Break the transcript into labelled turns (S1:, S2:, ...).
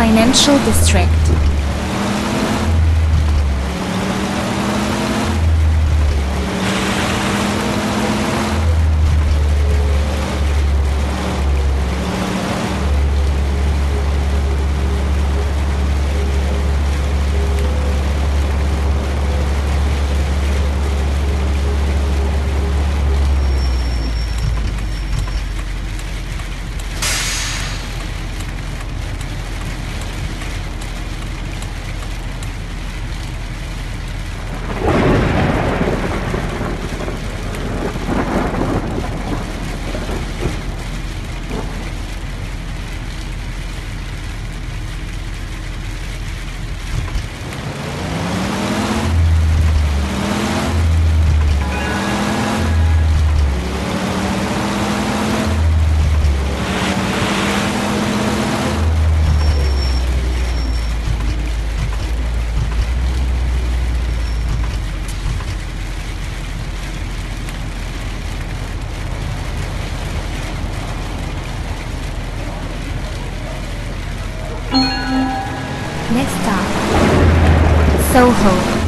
S1: financial district. Soho.